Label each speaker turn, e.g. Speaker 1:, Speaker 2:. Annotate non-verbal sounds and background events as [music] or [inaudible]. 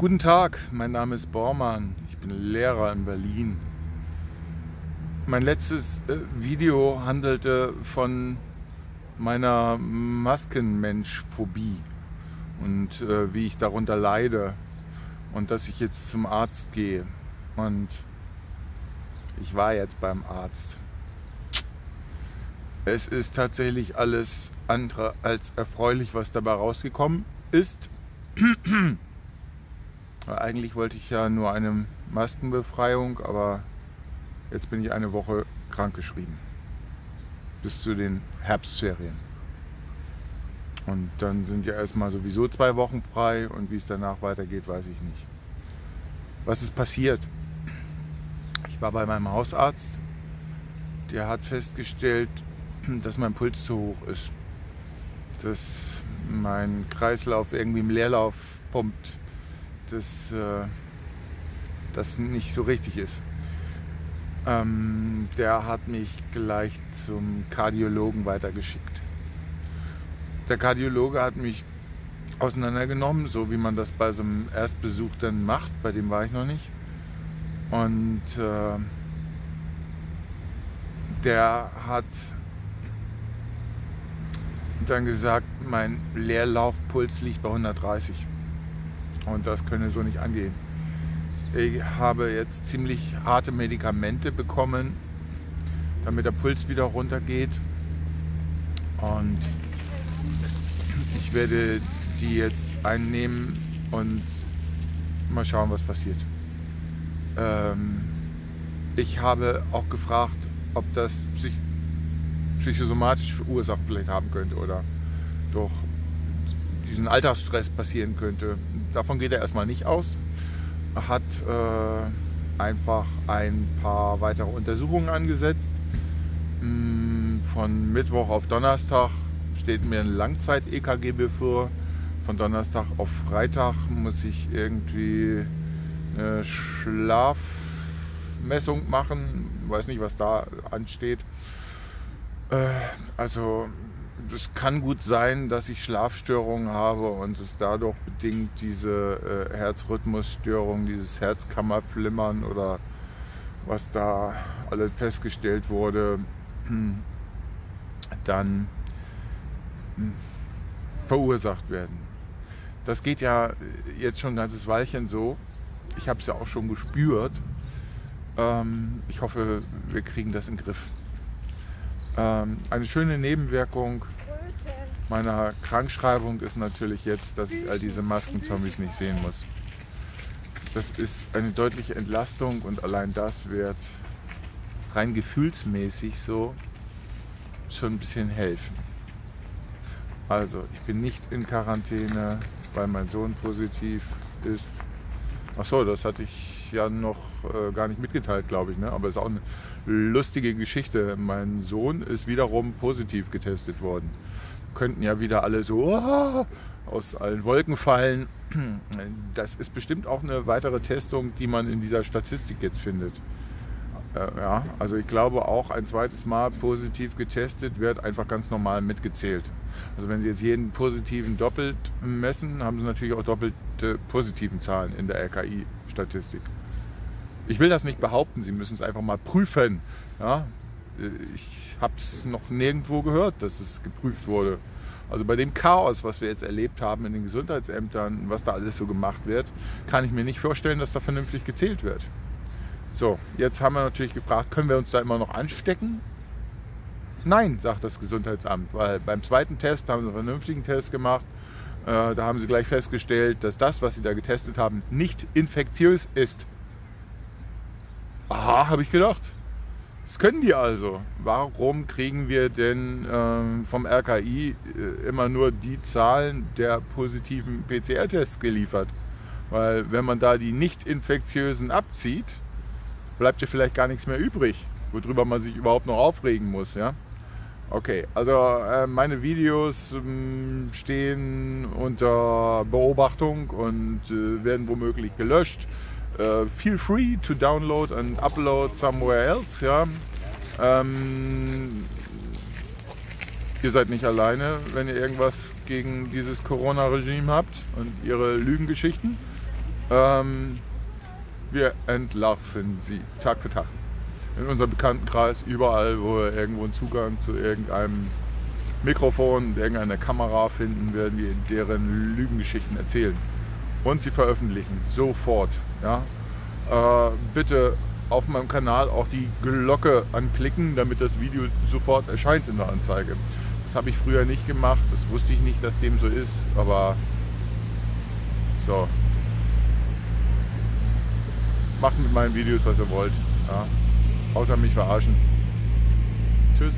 Speaker 1: Guten Tag, mein Name ist Bormann. Ich bin Lehrer in Berlin. Mein letztes äh, Video handelte von meiner Maskenmenschphobie und äh, wie ich darunter leide und dass ich jetzt zum Arzt gehe. Und ich war jetzt beim Arzt. Es ist tatsächlich alles andere als erfreulich, was dabei rausgekommen ist. [clears throat] Eigentlich wollte ich ja nur eine Maskenbefreiung, aber jetzt bin ich eine Woche krankgeschrieben. Bis zu den Herbstferien. Und dann sind ja erstmal sowieso zwei Wochen frei und wie es danach weitergeht, weiß ich nicht. Was ist passiert? Ich war bei meinem Hausarzt. Der hat festgestellt, dass mein Puls zu hoch ist. Dass mein Kreislauf irgendwie im Leerlauf pumpt. Dass äh, das nicht so richtig ist. Ähm, der hat mich gleich zum Kardiologen weitergeschickt. Der Kardiologe hat mich auseinandergenommen, so wie man das bei so einem Erstbesuch dann macht. Bei dem war ich noch nicht. Und äh, der hat dann gesagt, mein Leerlaufpuls liegt bei 130. Und das könne so nicht angehen. Ich habe jetzt ziemlich harte Medikamente bekommen, damit der Puls wieder runtergeht. Und ich werde die jetzt einnehmen und mal schauen, was passiert. Ähm, ich habe auch gefragt, ob das psych psychosomatische Ursachen vielleicht haben könnte oder durch diesen Alltagsstress passieren könnte. Davon geht er erstmal nicht aus. Er hat äh, einfach ein paar weitere Untersuchungen angesetzt. Hm, von Mittwoch auf Donnerstag steht mir ein Langzeit-EKG bevor. Von Donnerstag auf Freitag muss ich irgendwie eine Schlafmessung machen. Ich weiß nicht, was da ansteht. Äh, also es kann gut sein, dass ich Schlafstörungen habe und es dadurch bedingt diese äh, Herzrhythmusstörung, dieses Herzkammerflimmern oder was da alles festgestellt wurde, [clears throat] dann hm, verursacht werden. Das geht ja jetzt schon ein ganzes Weilchen so. Ich habe es ja auch schon gespürt. Ähm, ich hoffe, wir kriegen das in den Griff. Ähm, eine schöne Nebenwirkung meiner Krankschreibung ist natürlich jetzt, dass ich all diese Maskenzombies nicht sehen muss. Das ist eine deutliche Entlastung und allein das wird rein gefühlsmäßig so schon ein bisschen helfen. Also, ich bin nicht in Quarantäne, weil mein Sohn positiv ist. Achso, das hatte ich ja noch äh, gar nicht mitgeteilt, glaube ich. Ne? Aber es ist auch eine lustige Geschichte. Mein Sohn ist wiederum positiv getestet worden. Könnten ja wieder alle so oh, aus allen Wolken fallen. Das ist bestimmt auch eine weitere Testung, die man in dieser Statistik jetzt findet. Äh, ja, also ich glaube auch ein zweites Mal positiv getestet wird einfach ganz normal mitgezählt. Also wenn Sie jetzt jeden positiven doppelt messen, haben Sie natürlich auch doppelte positiven Zahlen in der RKI-Statistik. Ich will das nicht behaupten, Sie müssen es einfach mal prüfen. Ja, ich habe es noch nirgendwo gehört, dass es geprüft wurde. Also bei dem Chaos, was wir jetzt erlebt haben in den Gesundheitsämtern, was da alles so gemacht wird, kann ich mir nicht vorstellen, dass da vernünftig gezählt wird. So, jetzt haben wir natürlich gefragt, können wir uns da immer noch anstecken? Nein, sagt das Gesundheitsamt, weil beim zweiten Test haben sie einen vernünftigen Test gemacht. Äh, da haben sie gleich festgestellt, dass das, was sie da getestet haben, nicht infektiös ist. Aha, habe ich gedacht. Das können die also. Warum kriegen wir denn äh, vom RKI äh, immer nur die Zahlen der positiven PCR-Tests geliefert? Weil wenn man da die nicht infektiösen abzieht, bleibt ja vielleicht gar nichts mehr übrig, worüber man sich überhaupt noch aufregen muss. Ja? Okay, also äh, meine Videos äh, stehen unter Beobachtung und äh, werden womöglich gelöscht. Äh, feel free to download and upload somewhere else. Ja? Ähm, ihr seid nicht alleine, wenn ihr irgendwas gegen dieses Corona-Regime habt und ihre Lügengeschichten. Ähm, wir entlarven sie Tag für Tag. In unserem Bekanntenkreis, überall, wo wir irgendwo einen Zugang zu irgendeinem Mikrofon, irgendeiner Kamera finden, werden wir deren Lügengeschichten erzählen. Und sie veröffentlichen, sofort. Ja? Äh, bitte auf meinem Kanal auch die Glocke anklicken, damit das Video sofort erscheint in der Anzeige. Das habe ich früher nicht gemacht, das wusste ich nicht, dass dem so ist, aber so. Macht mit meinen Videos, was ihr wollt. Ja. Außer mich verarschen. Tschüss.